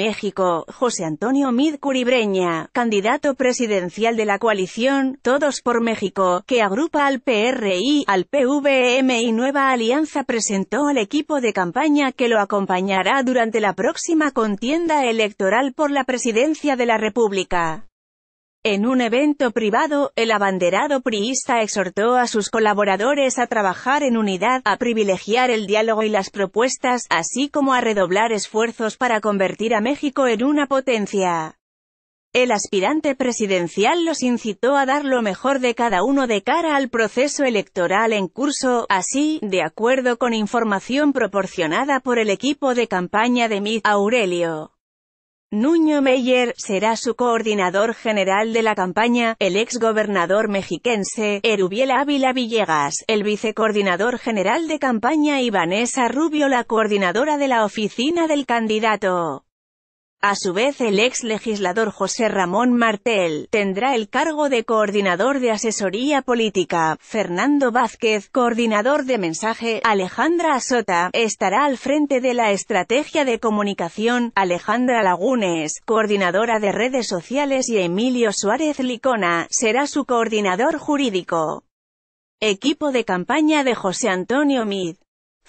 México, José Antonio Mid Curibreña, candidato presidencial de la coalición Todos por México, que agrupa al PRI, al PVM y Nueva Alianza presentó al equipo de campaña que lo acompañará durante la próxima contienda electoral por la presidencia de la República. En un evento privado, el abanderado priista exhortó a sus colaboradores a trabajar en unidad, a privilegiar el diálogo y las propuestas, así como a redoblar esfuerzos para convertir a México en una potencia. El aspirante presidencial los incitó a dar lo mejor de cada uno de cara al proceso electoral en curso, así, de acuerdo con información proporcionada por el equipo de campaña de Mid Aurelio. Nuño Meyer, será su coordinador general de la campaña, el ex gobernador mexiquense, Erubiel Ávila Villegas, el vicecoordinador general de campaña y Vanessa Rubio la coordinadora de la oficina del candidato. A su vez el ex legislador José Ramón Martel, tendrá el cargo de coordinador de asesoría política, Fernando Vázquez, coordinador de mensaje, Alejandra Azota, estará al frente de la estrategia de comunicación, Alejandra Lagunes, coordinadora de redes sociales y Emilio Suárez Licona, será su coordinador jurídico. Equipo de campaña de José Antonio Mid.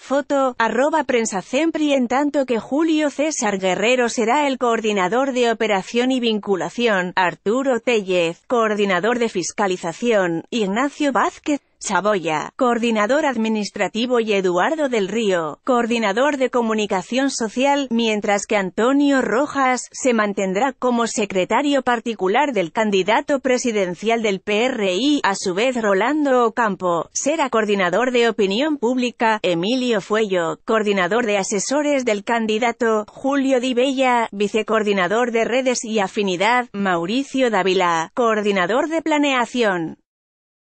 Foto, arroba prensa Cempri en tanto que Julio César Guerrero será el coordinador de operación y vinculación, Arturo Tellez, coordinador de fiscalización, Ignacio Vázquez, Saboya, coordinador administrativo y Eduardo del Río, coordinador de comunicación social, mientras que Antonio Rojas, se mantendrá como secretario particular del candidato presidencial del PRI, a su vez Rolando Ocampo, será coordinador de opinión pública, Emilio Fuello, coordinador de asesores del candidato, Julio Di Bella, vicecoordinador de redes y afinidad, Mauricio Dávila, coordinador de planeación.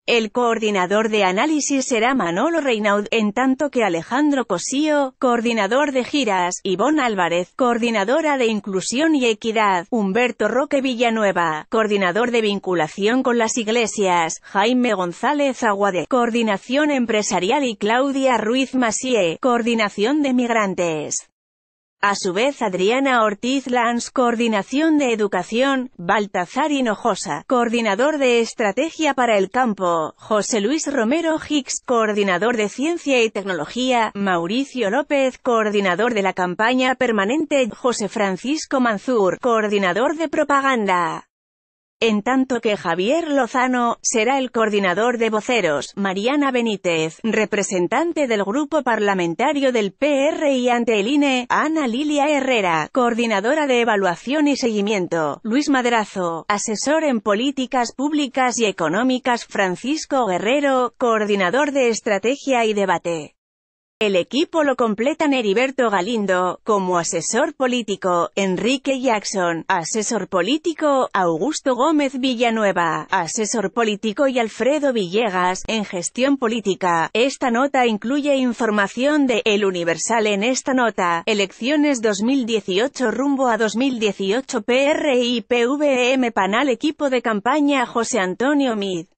El coordinador de análisis será Manolo Reinaud, en tanto que Alejandro Cosío, coordinador de giras, Ivonne Álvarez, coordinadora de inclusión y equidad, Humberto Roque Villanueva, coordinador de vinculación con las iglesias, Jaime González Aguade, coordinación empresarial y Claudia Ruiz Masie, coordinación de migrantes. A su vez Adriana Ortiz Lanz, Coordinación de Educación, Baltazar Hinojosa, Coordinador de Estrategia para el Campo, José Luis Romero Hicks, Coordinador de Ciencia y Tecnología, Mauricio López, Coordinador de la Campaña Permanente, José Francisco Manzur, Coordinador de Propaganda en tanto que Javier Lozano, será el coordinador de voceros, Mariana Benítez, representante del grupo parlamentario del PRI ante el INE, Ana Lilia Herrera, coordinadora de evaluación y seguimiento, Luis Madrazo, asesor en políticas públicas y económicas, Francisco Guerrero, coordinador de estrategia y debate. El equipo lo completan Heriberto Galindo, como asesor político, Enrique Jackson, asesor político, Augusto Gómez Villanueva, asesor político y Alfredo Villegas, en gestión política. Esta nota incluye información de El Universal en esta nota, elecciones 2018 rumbo a 2018 PRI PVM Panal Equipo de campaña José Antonio Mid.